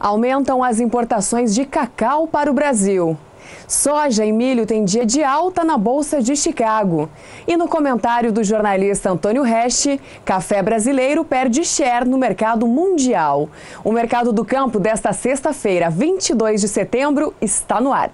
Aumentam as importações de cacau para o Brasil. Soja e milho têm dia de alta na Bolsa de Chicago. E no comentário do jornalista Antônio Reste, café brasileiro perde share no mercado mundial. O mercado do campo desta sexta-feira, 22 de setembro, está no ar.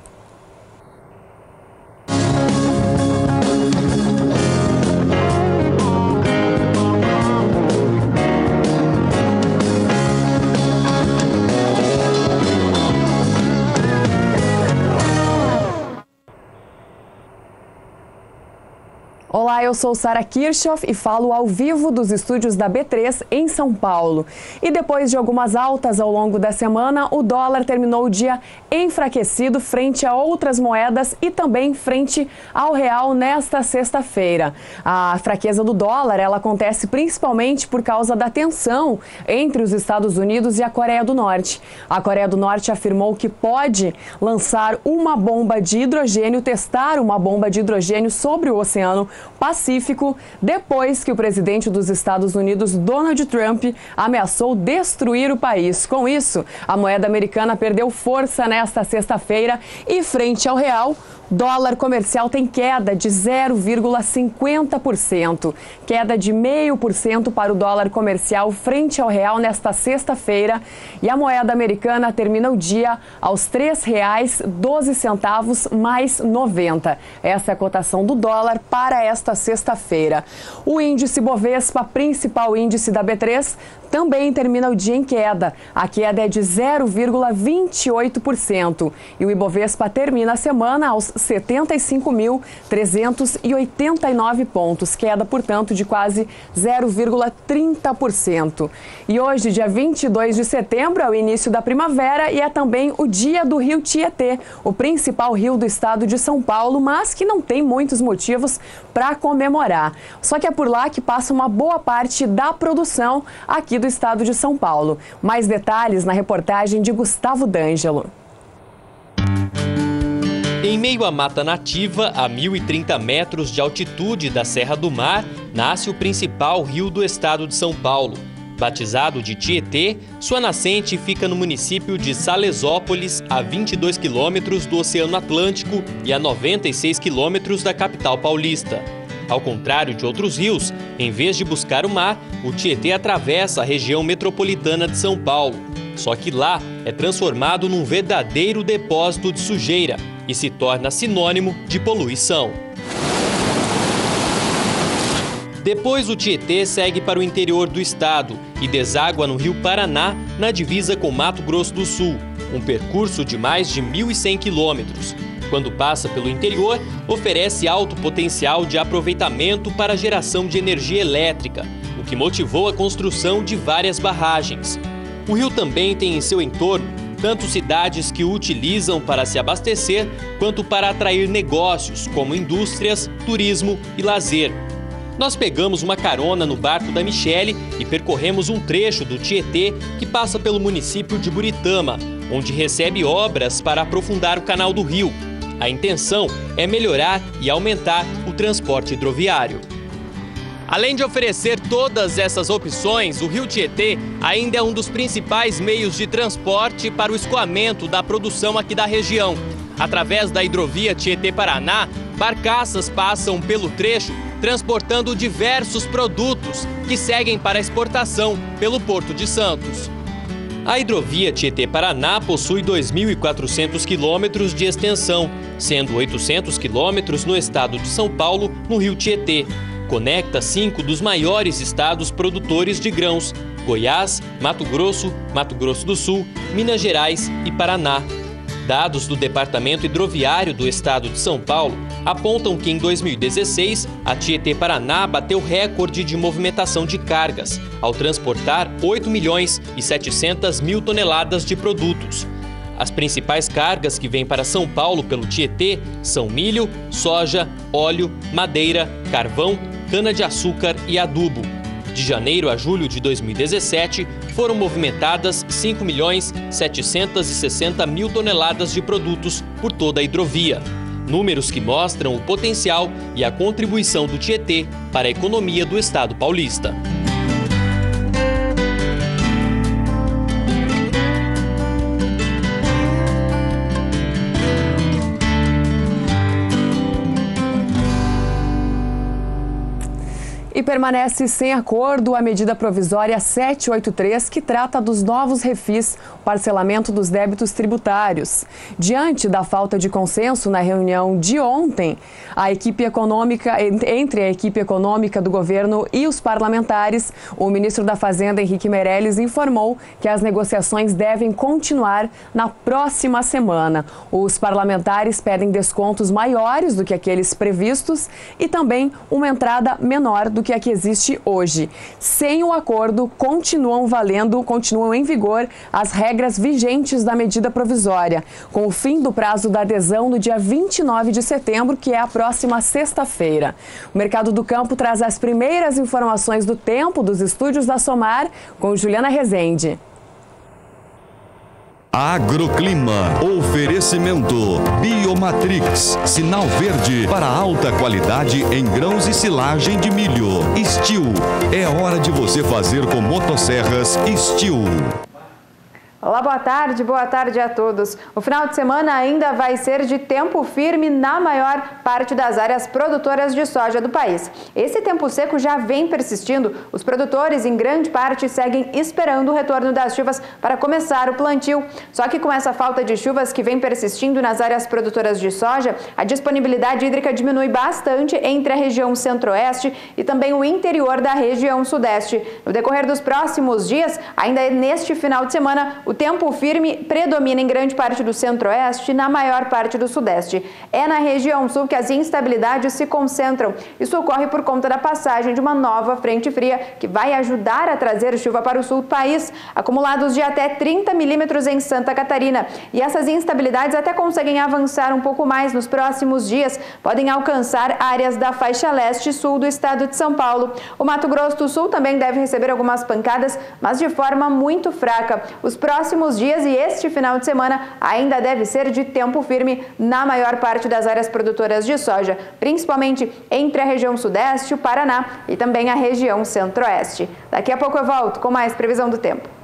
Olá, eu sou Sara Kirchhoff e falo ao vivo dos estúdios da B3 em São Paulo. E depois de algumas altas ao longo da semana, o dólar terminou o dia enfraquecido frente a outras moedas e também frente ao real nesta sexta-feira. A fraqueza do dólar, ela acontece principalmente por causa da tensão entre os Estados Unidos e a Coreia do Norte. A Coreia do Norte afirmou que pode lançar uma bomba de hidrogênio, testar uma bomba de hidrogênio sobre o Oceano Pacífico, depois que o presidente dos Estados Unidos, Donald Trump, ameaçou destruir o país. Com isso, a moeda americana perdeu força nesta sexta-feira e, frente ao real, Dólar comercial tem queda de 0,50%, queda de 0,5% para o dólar comercial frente ao real nesta sexta-feira. E a moeda americana termina o dia aos R$ 3,12 mais 90. Essa é a cotação do dólar para esta sexta-feira. O índice Bovespa, principal índice da B3, também termina o dia em queda. A queda é de 0,28%. E o Ibovespa termina a semana aos 75.389 pontos, queda, portanto, de quase 0,30%. E hoje, dia 22 de setembro, é o início da primavera e é também o dia do Rio Tietê, o principal rio do estado de São Paulo, mas que não tem muitos motivos para comemorar. Só que é por lá que passa uma boa parte da produção aqui do do estado de São Paulo. Mais detalhes na reportagem de Gustavo D'Angelo. Em meio à mata nativa, a 1.030 metros de altitude da Serra do Mar, nasce o principal rio do estado de São Paulo. Batizado de Tietê, sua nascente fica no município de Salesópolis, a 22 quilômetros do Oceano Atlântico e a 96 quilômetros da capital paulista. Ao contrário de outros rios, em vez de buscar o mar, o Tietê atravessa a região metropolitana de São Paulo. Só que lá é transformado num verdadeiro depósito de sujeira e se torna sinônimo de poluição. Depois o Tietê segue para o interior do estado e deságua no Rio Paraná, na divisa com Mato Grosso do Sul, um percurso de mais de 1.100 quilômetros. Quando passa pelo interior, oferece alto potencial de aproveitamento para a geração de energia elétrica, o que motivou a construção de várias barragens. O rio também tem em seu entorno tanto cidades que o utilizam para se abastecer, quanto para atrair negócios como indústrias, turismo e lazer. Nós pegamos uma carona no barco da Michele e percorremos um trecho do Tietê que passa pelo município de Buritama, onde recebe obras para aprofundar o canal do rio, a intenção é melhorar e aumentar o transporte hidroviário. Além de oferecer todas essas opções, o Rio Tietê ainda é um dos principais meios de transporte para o escoamento da produção aqui da região. Através da hidrovia Tietê-Paraná, barcaças passam pelo trecho transportando diversos produtos que seguem para exportação pelo Porto de Santos. A hidrovia Tietê-Paraná possui 2.400 quilômetros de extensão, sendo 800 quilômetros no estado de São Paulo, no rio Tietê. Conecta cinco dos maiores estados produtores de grãos: Goiás, Mato Grosso, Mato Grosso do Sul, Minas Gerais e Paraná. Dados do Departamento Hidroviário do Estado de São Paulo apontam que em 2016 a Tietê Paraná bateu recorde de movimentação de cargas, ao transportar 8 milhões e 700 mil toneladas de produtos. As principais cargas que vêm para São Paulo pelo Tietê são milho, soja, óleo, madeira, carvão, cana-de-açúcar e adubo. De janeiro a julho de 2017, foram movimentadas 5 milhões 760 mil toneladas de produtos por toda a hidrovia. Números que mostram o potencial e a contribuição do Tietê para a economia do estado paulista. Permanece sem acordo a medida provisória 783, que trata dos novos refis, parcelamento dos débitos tributários. Diante da falta de consenso na reunião de ontem, a equipe econômica, entre a equipe econômica do governo e os parlamentares, o ministro da Fazenda, Henrique Meirelles, informou que as negociações devem continuar na próxima semana. Os parlamentares pedem descontos maiores do que aqueles previstos e também uma entrada menor do que a que existe hoje. Sem o acordo, continuam valendo, continuam em vigor as regras vigentes da medida provisória, com o fim do prazo da adesão no dia 29 de setembro, que é a próxima sexta-feira. O Mercado do Campo traz as primeiras informações do tempo dos estúdios da Somar com Juliana Rezende. Agroclima. Oferecimento. Biomatrix. Sinal verde para alta qualidade em grãos e silagem de milho. Estil. É hora de você fazer com motosserras Estil. Olá, boa tarde, boa tarde a todos. O final de semana ainda vai ser de tempo firme na maior parte das áreas produtoras de soja do país. Esse tempo seco já vem persistindo. Os produtores, em grande parte, seguem esperando o retorno das chuvas para começar o plantio. Só que com essa falta de chuvas que vem persistindo nas áreas produtoras de soja, a disponibilidade hídrica diminui bastante entre a região centro-oeste e também o interior da região sudeste. No decorrer dos próximos dias, ainda neste final de semana, o tempo firme predomina em grande parte do centro-oeste e na maior parte do sudeste. É na região sul que as instabilidades se concentram. Isso ocorre por conta da passagem de uma nova frente fria que vai ajudar a trazer chuva para o sul do país, acumulados de até 30 milímetros em Santa Catarina. E essas instabilidades até conseguem avançar um pouco mais nos próximos dias, podem alcançar áreas da faixa leste e sul do estado de São Paulo. O Mato Grosso do Sul também deve receber algumas pancadas, mas de forma muito fraca. Os próximos próximos dias e este final de semana ainda deve ser de tempo firme na maior parte das áreas produtoras de soja, principalmente entre a região sudeste, o Paraná e também a região centro-oeste. Daqui a pouco eu volto com mais previsão do tempo.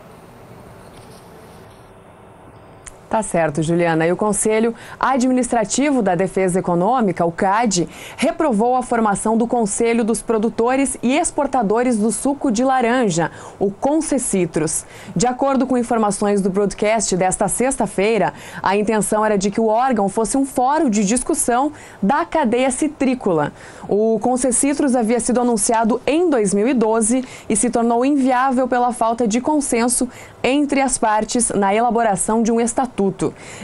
Tá certo, Juliana. E o Conselho Administrativo da Defesa Econômica, o CAD, reprovou a formação do Conselho dos Produtores e Exportadores do Suco de Laranja, o Concecitrus. De acordo com informações do broadcast desta sexta-feira, a intenção era de que o órgão fosse um fórum de discussão da cadeia citrícola. O Concecitrus havia sido anunciado em 2012 e se tornou inviável pela falta de consenso entre as partes na elaboração de um estatuto.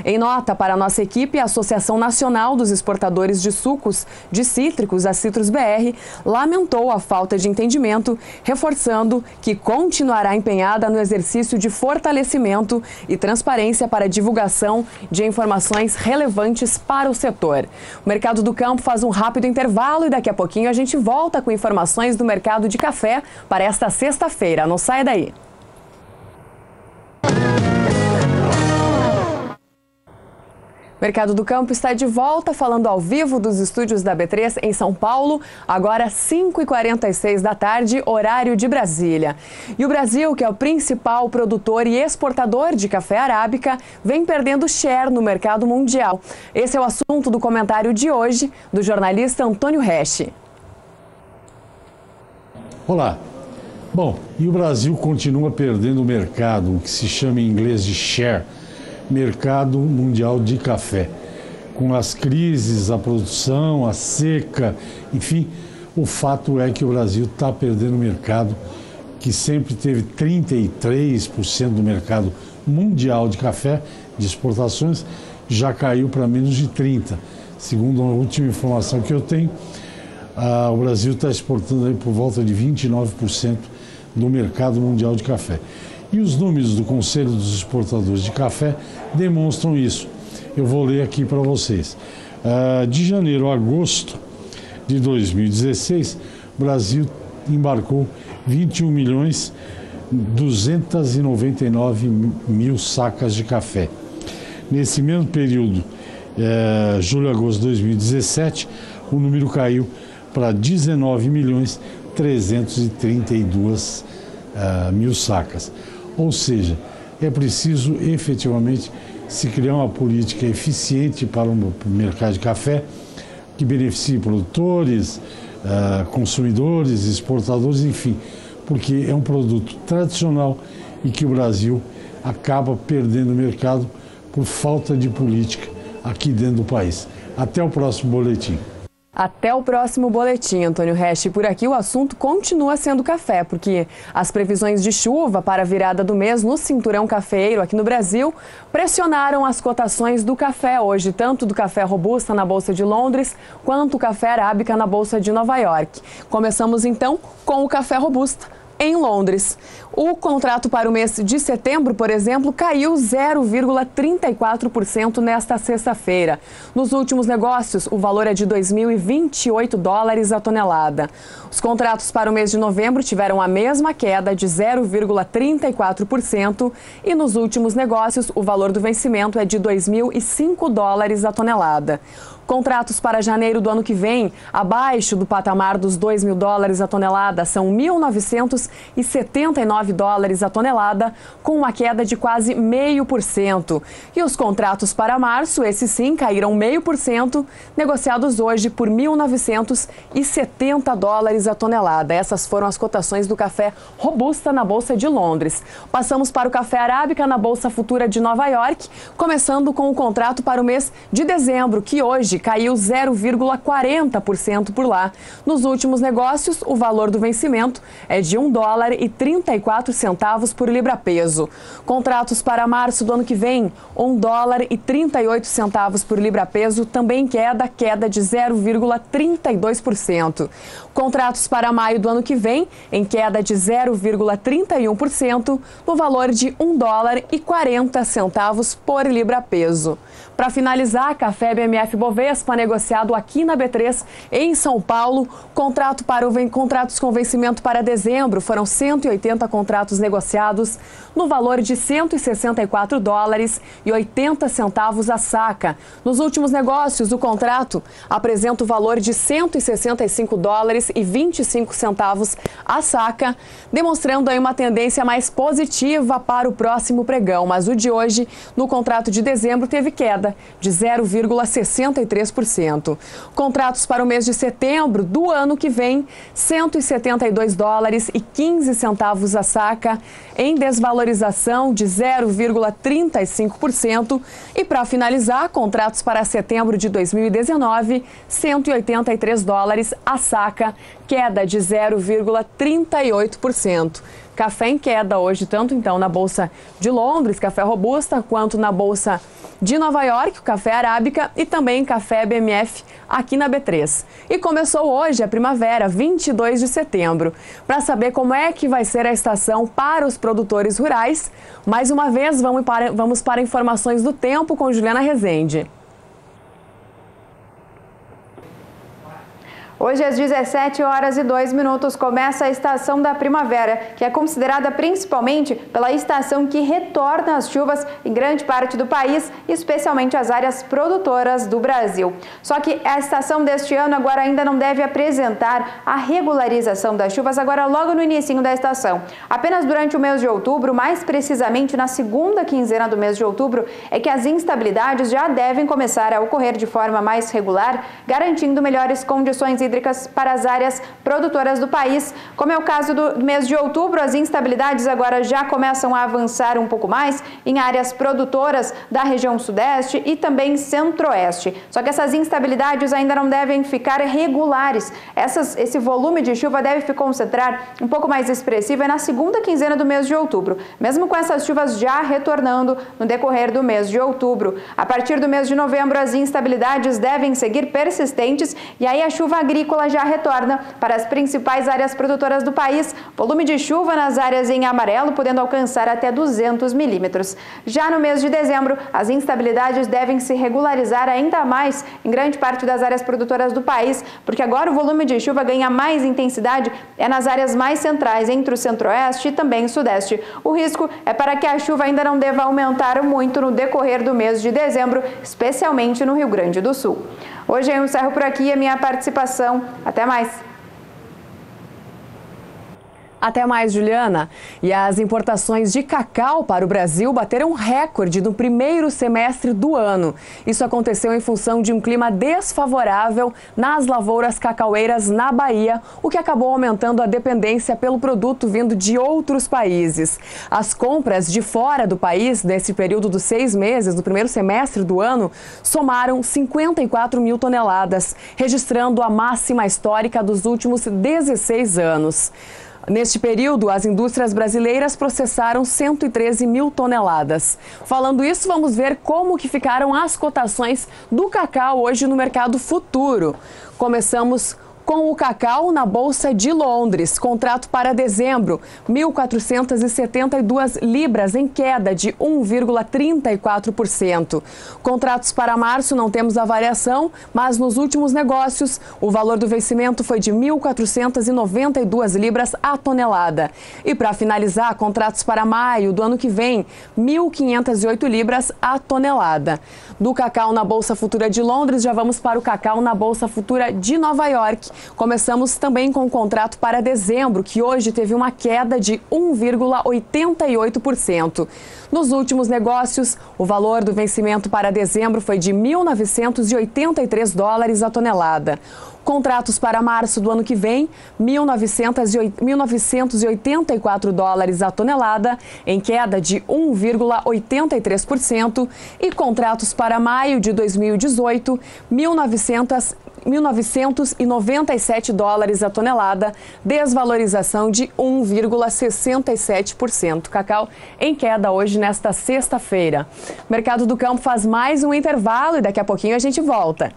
Em nota para nossa equipe, a Associação Nacional dos Exportadores de Sucos de Cítricos, a Citrus BR, lamentou a falta de entendimento, reforçando que continuará empenhada no exercício de fortalecimento e transparência para a divulgação de informações relevantes para o setor. O Mercado do Campo faz um rápido intervalo e daqui a pouquinho a gente volta com informações do mercado de café para esta sexta-feira. Não saia daí. Mercado do Campo está de volta, falando ao vivo dos estúdios da B3 em São Paulo, agora 5h46 da tarde, horário de Brasília. E o Brasil, que é o principal produtor e exportador de café arábica, vem perdendo share no mercado mundial. Esse é o assunto do comentário de hoje do jornalista Antônio Resch. Olá. Bom, e o Brasil continua perdendo o mercado, o que se chama em inglês de share mercado mundial de café. Com as crises, a produção, a seca, enfim, o fato é que o Brasil está perdendo mercado, que sempre teve 33% do mercado mundial de café, de exportações, já caiu para menos de 30%. Segundo a última informação que eu tenho, o Brasil está exportando aí por volta de 29% do mercado mundial de café. E os números do Conselho dos Exportadores de Café demonstram isso. Eu vou ler aqui para vocês. Uh, de janeiro a agosto de 2016, o Brasil embarcou 21 milhões 299 mil sacas de café. Nesse mesmo período, uh, julho agosto de 2017, o número caiu para 19 milhões 332 uh, mil sacas. Ou seja, é preciso efetivamente se criar uma política eficiente para o mercado de café que beneficie produtores, uh, consumidores, exportadores, enfim, porque é um produto tradicional e que o Brasil acaba perdendo mercado por falta de política aqui dentro do país. Até o próximo boletim. Até o próximo boletim, Antônio Reste. Por aqui o assunto continua sendo café, porque as previsões de chuva para a virada do mês no cinturão cafeiro aqui no Brasil pressionaram as cotações do café hoje, tanto do café robusta na Bolsa de Londres, quanto o café arábica na Bolsa de Nova York. Começamos então com o café robusta em Londres. O contrato para o mês de setembro, por exemplo, caiu 0,34% nesta sexta-feira. Nos últimos negócios, o valor é de 2.028 dólares a tonelada. Os contratos para o mês de novembro tiveram a mesma queda de 0,34% e nos últimos negócios, o valor do vencimento é de 2.005 dólares a tonelada. Contratos para janeiro do ano que vem, abaixo do patamar dos 2 mil dólares a tonelada, são 1.979 dólares a tonelada, com uma queda de quase meio por cento. E os contratos para março, esses sim, caíram meio por cento, negociados hoje por 1.970 dólares a tonelada. Essas foram as cotações do café robusta na Bolsa de Londres. Passamos para o café arábica na Bolsa Futura de Nova York, começando com o contrato para o mês de dezembro, que hoje caiu 0,40% por lá. Nos últimos negócios, o valor do vencimento é de 1 dólar e 34 centavos por libra-peso. Contratos para março do ano que vem, 1 dólar e 38 centavos por libra-peso, também queda, queda de 0,32%. Contratos para maio do ano que vem, em queda de 0,31%, no valor de 1 dólar e 40 centavos por libra-peso. Para finalizar, café BMF Bovespa negociado aqui na B3 em São Paulo. Contrato para o contratos com vencimento para dezembro foram 180 contratos negociados no valor de 164 dólares e 80 centavos a saca. Nos últimos negócios, o contrato apresenta o valor de 165 dólares e 25 centavos a saca, demonstrando aí uma tendência mais positiva para o próximo pregão. Mas o de hoje, no contrato de dezembro, teve queda queda de 0,63%. Contratos para o mês de setembro do ano que vem, 172 dólares e 15 centavos a saca, em desvalorização de 0,35%. E para finalizar, contratos para setembro de 2019, 183 dólares a saca, queda de 0,38%. Café em queda hoje, tanto então na Bolsa de Londres, café robusta, quanto na Bolsa de Nova York, o café arábica e também café BMF aqui na B3. E começou hoje a primavera, 22 de setembro. Para saber como é que vai ser a estação para os produtores rurais, mais uma vez vamos para, vamos para informações do tempo com Juliana Rezende. Hoje, às 17 horas e 2 minutos, começa a estação da primavera, que é considerada principalmente pela estação que retorna as chuvas em grande parte do país, especialmente as áreas produtoras do Brasil. Só que a estação deste ano agora ainda não deve apresentar a regularização das chuvas agora logo no início da estação. Apenas durante o mês de outubro, mais precisamente na segunda quinzena do mês de outubro, é que as instabilidades já devem começar a ocorrer de forma mais regular, garantindo melhores condições hídricas para as áreas produtoras do país. Como é o caso do mês de outubro, as instabilidades agora já começam a avançar um pouco mais em áreas produtoras da região sudeste e também centro-oeste. Só que essas instabilidades ainda não devem ficar regulares. Essas, esse volume de chuva deve se concentrar um pouco mais expressivo é na segunda quinzena do mês de outubro, mesmo com essas chuvas já retornando no decorrer do mês de outubro. A partir do mês de novembro, as instabilidades devem seguir persistentes e aí a chuva agrícola agrícola já retorna para as principais áreas produtoras do país. Volume de chuva nas áreas em amarelo podendo alcançar até 200 milímetros. Já no mês de dezembro, as instabilidades devem se regularizar ainda mais em grande parte das áreas produtoras do país, porque agora o volume de chuva ganha mais intensidade é nas áreas mais centrais, entre o centro-oeste e também o sudeste. O risco é para que a chuva ainda não deva aumentar muito no decorrer do mês de dezembro, especialmente no Rio Grande do Sul. Hoje eu encerro por aqui a minha participação. Até mais! Até mais, Juliana. E as importações de cacau para o Brasil bateram recorde no primeiro semestre do ano. Isso aconteceu em função de um clima desfavorável nas lavouras cacaueiras na Bahia, o que acabou aumentando a dependência pelo produto vindo de outros países. As compras de fora do país nesse período dos seis meses, do primeiro semestre do ano, somaram 54 mil toneladas, registrando a máxima histórica dos últimos 16 anos. Neste período, as indústrias brasileiras processaram 113 mil toneladas. Falando isso, vamos ver como que ficaram as cotações do cacau hoje no mercado futuro. Começamos com o cacau na Bolsa de Londres. Contrato para dezembro, 1.472 libras em queda de 1,34%. Contratos para março não temos a variação, mas nos últimos negócios o valor do vencimento foi de 1.492 libras a tonelada. E para finalizar, contratos para maio do ano que vem, 1.508 libras a tonelada. Do cacau na Bolsa Futura de Londres, já vamos para o cacau na Bolsa Futura de Nova York. Começamos também com o contrato para dezembro, que hoje teve uma queda de 1,88%. Nos últimos negócios, o valor do vencimento para dezembro foi de 1.983 dólares a tonelada. Contratos para março do ano que vem, 1.984 dólares a tonelada, em queda de 1,83%. E contratos para maio de 2018, 1.900 1.997 dólares a tonelada, desvalorização de 1,67%. Cacau em queda hoje nesta sexta-feira. Mercado do Campo faz mais um intervalo e daqui a pouquinho a gente volta.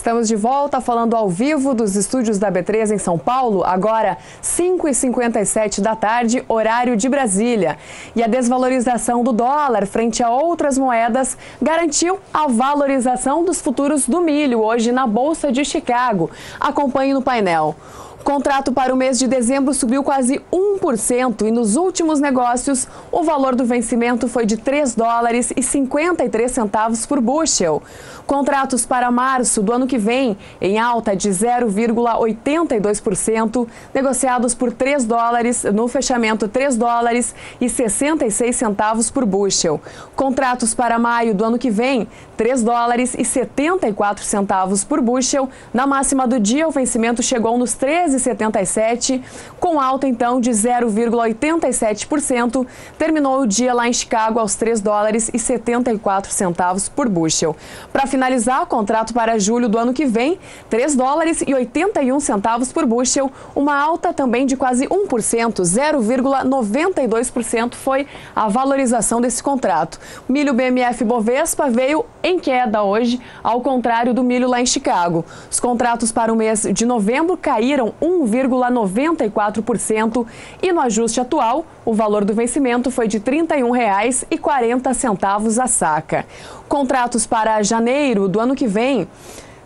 Estamos de volta falando ao vivo dos estúdios da B3 em São Paulo, agora 5h57 da tarde, horário de Brasília. E a desvalorização do dólar frente a outras moedas garantiu a valorização dos futuros do milho hoje na Bolsa de Chicago. Acompanhe no painel. Contrato para o mês de dezembro subiu quase 1% e nos últimos negócios o valor do vencimento foi de 3 dólares e 53 centavos por bushel. Contratos para março do ano que vem em alta de 0,82%, negociados por 3 dólares, no fechamento 3 dólares e 66 centavos por bushel. Contratos para maio do ano que vem, 3 dólares e 74 centavos por bushel. Na máxima do dia, o vencimento chegou nos 13,77, com alta então de 0,87%. Terminou o dia lá em Chicago aos 3 dólares e 74 centavos por bushel. Para finalizar, o contrato para julho do ano que vem, 3 dólares e 81 centavos por bushel, uma alta também de quase 1%, 0,92% foi a valorização desse contrato. Milho BMF Bovespa veio em queda hoje, ao contrário do milho lá em Chicago. Os contratos para o mês de novembro caíram 1,94% e no ajuste atual, o valor do vencimento foi de R$ 31,40 a saca. Contratos para janeiro do ano que vem.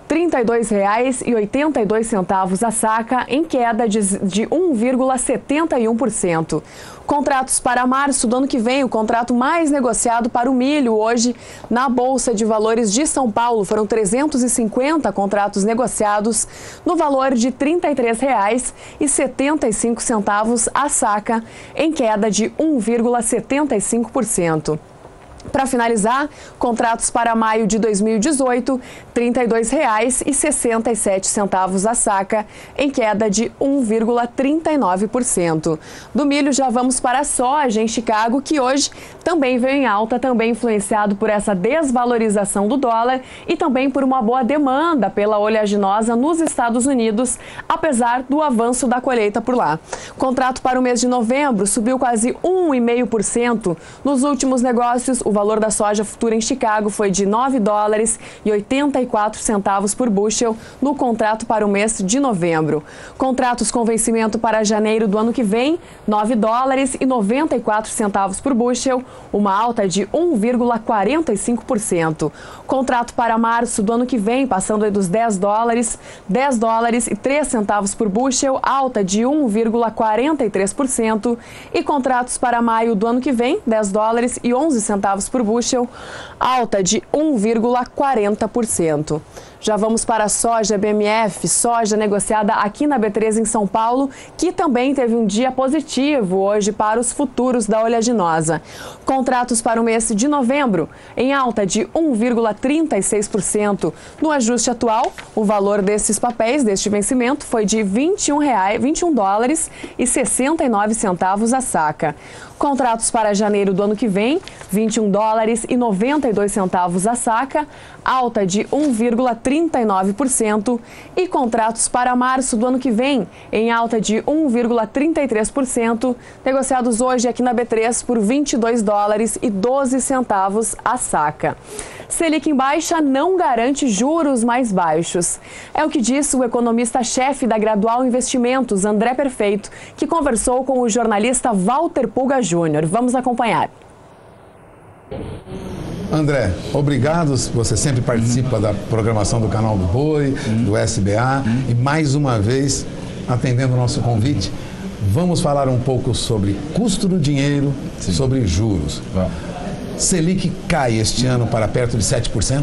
R$ 32,82 a saca, em queda de, de 1,71%. Contratos para março do ano que vem, o contrato mais negociado para o milho hoje na Bolsa de Valores de São Paulo. Foram 350 contratos negociados no valor de R$ 33,75 a saca, em queda de 1,75%. Para finalizar, contratos para maio de 2018, R$ 32,67 a saca, em queda de 1,39%. Do milho já vamos para a soja em Chicago, que hoje também veio em alta, também influenciado por essa desvalorização do dólar e também por uma boa demanda pela oleaginosa nos Estados Unidos, apesar do avanço da colheita por lá. Contrato para o mês de novembro subiu quase 1,5%. Nos últimos negócios, o valor da soja futura em Chicago foi de 9 dólares e 84 centavos por bushel no contrato para o mês de novembro. Contratos com vencimento para janeiro do ano que vem, 9 dólares e 94 centavos por bushel, uma alta de 1,45%. Contrato para março do ano que vem, passando dos 10 dólares, 10 dólares e 3 centavos por bushel, alta de 1,43%. E contratos para maio do ano que vem, 10 dólares e 11 centavos por bushel, alta de 1,40%. Já vamos para a soja BMF, soja negociada aqui na B3 em São Paulo, que também teve um dia positivo hoje para os futuros da oleaginosa. Contratos para o mês de novembro, em alta de 1,36%. No ajuste atual, o valor desses papéis deste vencimento foi de 21 reais, 21 dólares e 69 centavos a saca. Contratos para janeiro do ano que vem, 21 dólares e 92 centavos a saca, alta de 1,39%, e contratos para março do ano que vem, em alta de 1,33%, negociados hoje aqui na B3 por 22 dólares e 12 centavos a saca. Selic em baixa não garante juros mais baixos. É o que disse o economista-chefe da Gradual Investimentos, André Perfeito, que conversou com o jornalista Walter Pulga Júnior. Vamos acompanhar. André, obrigado. Você sempre participa uhum. da programação do canal do Boi, uhum. do SBA uhum. e mais uma vez atendendo o nosso convite. Vamos falar um pouco sobre custo do dinheiro, Sim. sobre juros. Vamos. Selic cai este ano para perto de 7%?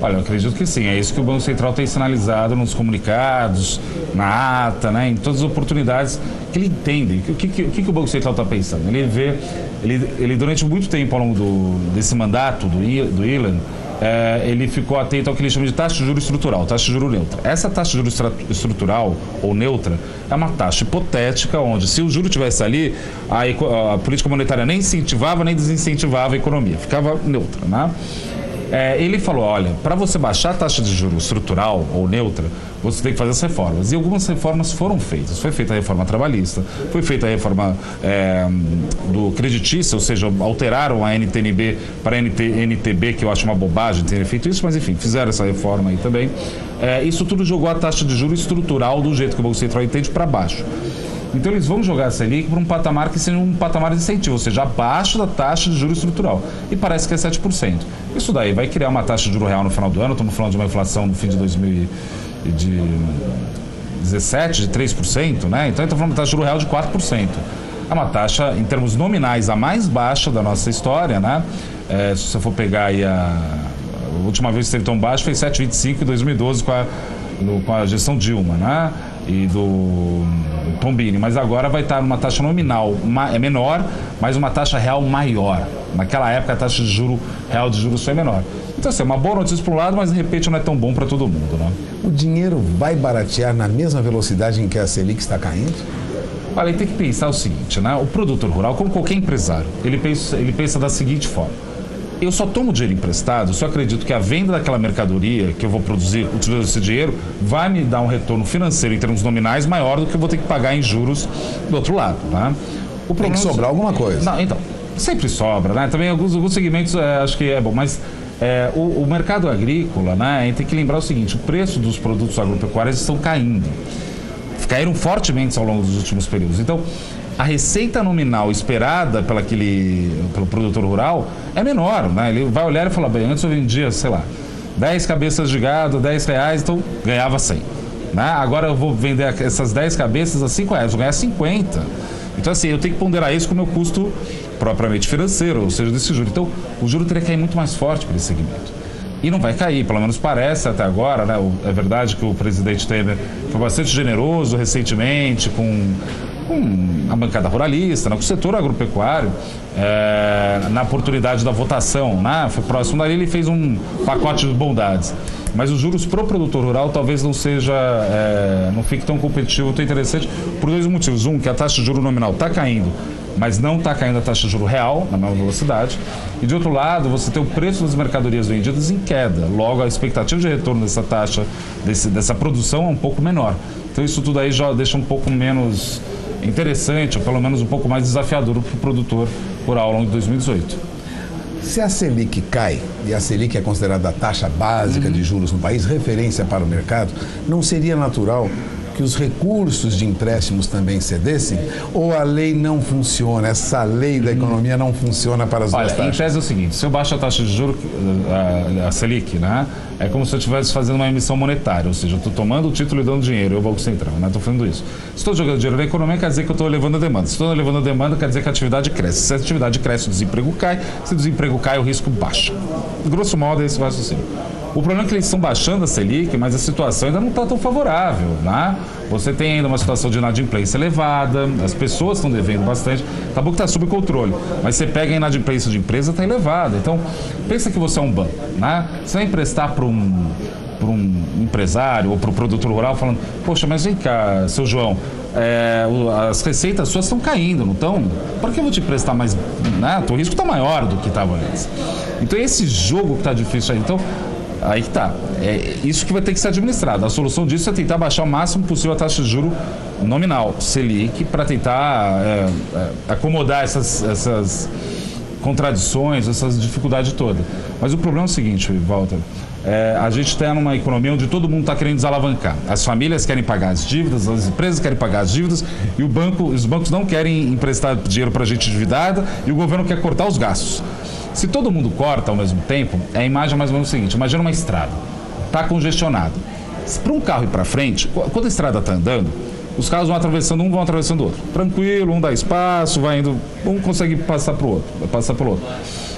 Olha, eu acredito que sim. É isso que o Banco Central tem sinalizado nos comunicados, na ata, né, em todas as oportunidades que ele entende. O que, que, que, que o Banco Central está pensando? Ele vê, ele, ele durante muito tempo ao longo do, desse mandato do, do Ilan, é, ele ficou atento ao que ele chama de taxa de juros estrutural, taxa de juros neutra. Essa taxa de juros estrutural ou neutra é uma taxa hipotética onde, se o juro tivesse ali, a, a política monetária nem incentivava nem desincentivava a economia, ficava neutra, né? É, ele falou: olha, para você baixar a taxa de juros estrutural ou neutra, você tem que fazer as reformas. E algumas reformas foram feitas. Foi feita a reforma trabalhista, foi feita a reforma é, do creditício, ou seja, alteraram a NTNB para a NT, NTB, que eu acho uma bobagem ter feito isso, mas enfim, fizeram essa reforma aí também. É, isso tudo jogou a taxa de juros estrutural do jeito que o Banco Central entende para baixo. Então eles vão jogar a Selic para um patamar que seja um patamar de incentivo, ou seja, abaixo da taxa de juros estrutural. E parece que é 7%. Isso daí vai criar uma taxa de juro real no final do ano, estamos falando de uma inflação no fim de 2017 de 3%, né? Então estamos falando de uma taxa de juro real de 4%. É uma taxa, em termos nominais, a mais baixa da nossa história, né? É, se você for pegar aí a, a última vez que esteve tão baixo foi 7,25 em 2012 com a, no, com a gestão Dilma, né? E do Tombini, mas agora vai estar numa taxa nominal é menor, mas uma taxa real maior. Naquela época a taxa de juro real de juros foi menor. Então, assim, é uma boa notícia para um lado, mas de repente não é tão bom para todo mundo, né? O dinheiro vai baratear na mesma velocidade em que a Selic está caindo? Olha, tem que pensar o seguinte, né? O produtor rural, como qualquer empresário, ele pensa, ele pensa da seguinte forma eu só tomo dinheiro emprestado se eu acredito que a venda daquela mercadoria que eu vou produzir, utilizando esse dinheiro, vai me dar um retorno financeiro em termos nominais maior do que eu vou ter que pagar em juros do outro lado. Tá? O Tem que sobrar alguma coisa. Não, então, sempre sobra, né? Também alguns, alguns segmentos é, acho que é bom, mas é, o, o, mercado agrícola, né? A gente tem que lembrar o seguinte: o preço dos produtos agropecuários estão caindo. Caíram fortemente ao longo dos últimos períodos. Então, a receita nominal esperada pelo, aquele, pelo produtor rural é menor. Né? Ele vai olhar e falar, bem, antes eu vendia, sei lá, 10 cabeças de gado, 10 reais, então ganhava 100. Né? Agora eu vou vender essas 10 cabeças a 5 reais, vou ganhar 50. Então, assim, eu tenho que ponderar isso com o meu custo propriamente financeiro, ou seja, desse juro. Então, o juro teria que cair muito mais forte para esse segmento. E não vai cair, pelo menos parece até agora, né? É verdade que o presidente Temer foi bastante generoso recentemente com com a bancada ruralista, né, com o setor agropecuário, é, na oportunidade da votação. Né, foi próximo dali, ele fez um pacote de bondades. Mas os juros para o produtor rural talvez não seja, é, não fique tão competitivo, tão interessante, por dois motivos. Um, que a taxa de juro nominal está caindo, mas não está caindo a taxa de juro real na mesma velocidade. E de outro lado, você tem o preço das mercadorias vendidas em queda. Logo, a expectativa de retorno dessa taxa, desse, dessa produção é um pouco menor. Então, isso tudo aí já deixa um pouco menos interessante, ou pelo menos um pouco mais desafiador para o produtor rural ao longo de 2018. Se a Selic cai, e a Selic é considerada a taxa básica uhum. de juros no país, referência para o mercado, não seria natural que os recursos de empréstimos também cedessem? Ou a lei não funciona, essa lei da economia não funciona para as Olha, duas taxas? em tese é o seguinte, se eu baixo a taxa de juros, a, a Selic, né, é como se eu estivesse fazendo uma emissão monetária, ou seja, eu estou tomando o título e dando dinheiro, eu Banco Central, né, estou fazendo isso. Se estou jogando dinheiro na economia, quer dizer que eu estou elevando a demanda. Se estou elevando a demanda, quer dizer que a atividade cresce. Se a atividade cresce, o desemprego cai. Se o desemprego cai, o risco baixa. Grosso modo, é esse o raciocínio. O problema é que eles estão baixando a Selic, mas a situação ainda não está tão favorável, né? Você tem ainda uma situação de inadimplência elevada, as pessoas estão devendo bastante, tá bom que está sob controle, mas você pega a inadimplência de empresa, está elevada. Então, pensa que você é um banco, né? Você vai emprestar para um para um empresário ou para o produtor rural falando, poxa, mas vem cá, seu João, é, as receitas suas estão caindo, não estão? Por que eu vou te emprestar mais? Né? O risco está maior do que estava antes. Então esse jogo que está difícil aí. Então, aí que está. É isso que vai ter que ser administrado. A solução disso é tentar baixar o máximo possível a taxa de juro nominal, Selic, para tentar é, é, acomodar essas, essas contradições, essas dificuldades todas. Mas o problema é o seguinte, Walter. É, a gente está numa economia onde todo mundo está querendo desalavancar. As famílias querem pagar as dívidas, as empresas querem pagar as dívidas e o banco, os bancos não querem emprestar dinheiro para a gente endividada e o governo quer cortar os gastos. Se todo mundo corta ao mesmo tempo, é a imagem é mais ou menos o seguinte: imagina uma estrada, está congestionado. Para um carro ir para frente, quando a estrada está andando, os carros vão atravessando um, vão atravessando o outro. Tranquilo, um dá espaço, vai indo, um consegue passar para o outro, passar pelo outro.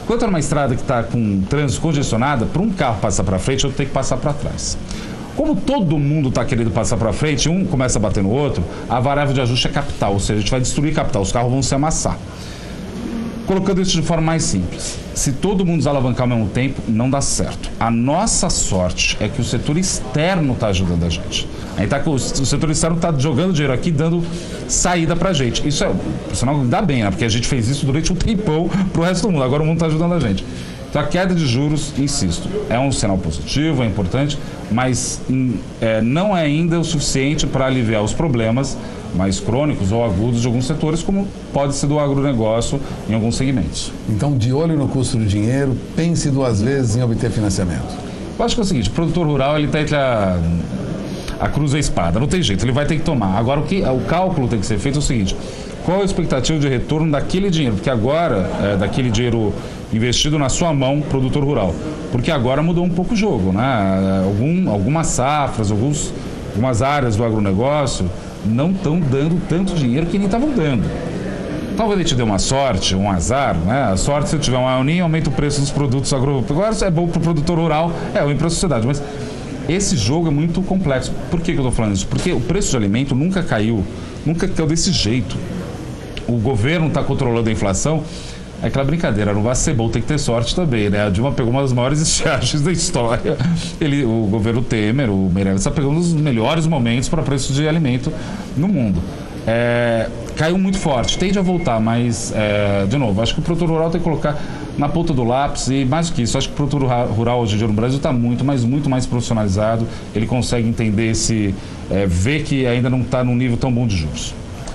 Quando é numa estrada que está com trânsito congestionada, para um carro passar para frente, outro tem que passar para trás. Como todo mundo está querendo passar para frente, um começa a bater no outro, a variável de ajuste é capital, ou seja, a gente vai destruir capital, os carros vão se amassar. Colocando isso de forma mais simples, se todo mundo desalavancar ao mesmo tempo, não dá certo. A nossa sorte é que o setor externo está ajudando a gente. Aí tá, o, setor externo está jogando dinheiro aqui, dando saída para a gente. Isso é, por sinal, dá bem, né? Porque a gente fez isso durante um tempão para o resto do mundo. Agora o mundo está ajudando a gente. Então a queda de juros, insisto, é um sinal positivo, é importante, mas é, não é ainda o suficiente para aliviar os problemas mais crônicos ou agudos de alguns setores, como pode ser do agronegócio em alguns segmentos. Então, de olho no custo do dinheiro, pense duas vezes em obter financiamento. Eu acho que é o seguinte, o produtor rural ele está entre a, a cruz e a espada, não tem jeito, ele vai ter que tomar. Agora, o, que, o cálculo tem que ser feito é o seguinte, qual a expectativa de retorno daquele dinheiro? Porque agora, é, daquele dinheiro investido na sua mão, produtor rural. Porque agora mudou um pouco o jogo, né? Algum, algumas safras, alguns, algumas áreas do agronegócio não estão dando tanto dinheiro que nem estavam dando. Talvez ele te dê uma sorte, um azar, né? A sorte, se tiver um El aumenta o preço dos produtos agropecuários, é bom para o produtor rural, é ruim para a sociedade. Mas esse jogo é muito complexo. Por que, que eu estou falando isso? Porque o preço de alimento nunca caiu, nunca caiu desse jeito. O governo está controlando a inflação é aquela brincadeira, não vai ser bom, tem que ter sorte também, né? A Dilma pegou uma das maiores estiagens da história. Ele, o governo Temer, o Meirelles, está pegando os melhores momentos para preço de alimento no mundo. É, caiu muito forte, tende a voltar, mas, é, de novo, acho que o produtor rural tem que colocar na ponta do lápis e mais do que isso, acho que o produtor rural hoje em dia no Brasil está muito, mas muito mais profissionalizado, ele consegue entender esse, é, ver que ainda não está num nível tão bom de juros.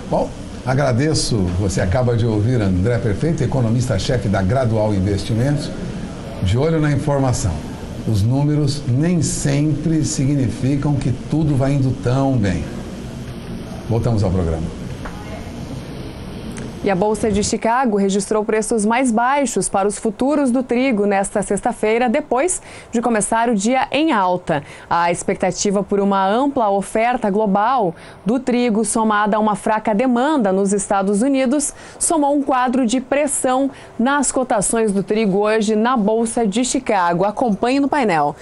Bom, Agradeço, você acaba de ouvir André Perfeito, economista-chefe da Gradual Investimentos. De olho na informação. Os números nem sempre significam que tudo vai indo tão bem. Voltamos ao programa. E a Bolsa de Chicago registrou preços mais baixos para os futuros do trigo nesta sexta-feira, depois de começar o dia em alta. A expectativa por uma ampla oferta global do trigo, somada a uma fraca demanda nos Estados Unidos, somou um quadro de pressão nas cotações do trigo hoje na Bolsa de Chicago. Acompanhe no painel.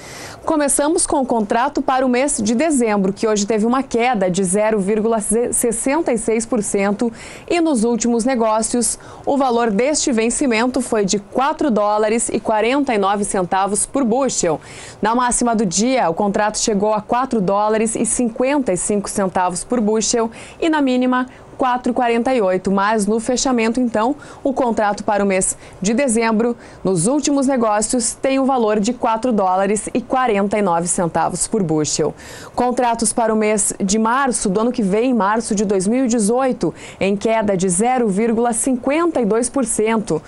Começamos com o contrato para o mês de dezembro, que hoje teve uma queda de 0,66% e nos últimos negócios, o valor deste vencimento foi de 4 dólares e 49 centavos por bushel. Na máxima do dia, o contrato chegou a 4 dólares e 55 centavos por bushel e na mínima 4,48, mas no fechamento, então, o contrato para o mês de dezembro, nos últimos negócios, tem o valor de 4 dólares e 49 centavos por bushel. Contratos para o mês de março do ano que vem, março de 2018, em queda de 0,52%.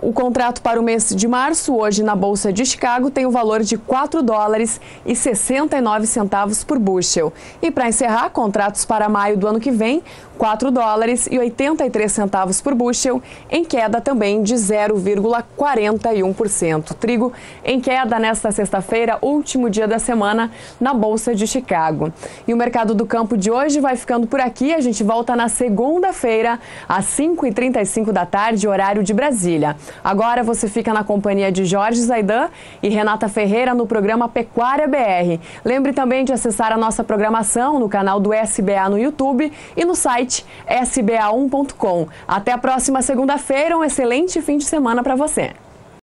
O contrato para o mês de março, hoje na Bolsa de Chicago, tem o valor de 4 dólares e 69 centavos por bushel. E para encerrar, contratos para maio do ano que vem, 4 dólares e 83 centavos por bushel, em queda também de 0,41%. Trigo em queda nesta sexta-feira, último dia da semana, na Bolsa de Chicago. E o mercado do campo de hoje vai ficando por aqui. A gente volta na segunda-feira, às 5h35 da tarde, horário de Brasília. Agora você fica na companhia de Jorge Zaidan e Renata Ferreira no programa Pecuária BR. Lembre também de acessar a nossa programação no canal do SBA no YouTube e no site sba1.com. Até a próxima segunda-feira, um excelente fim de semana para você.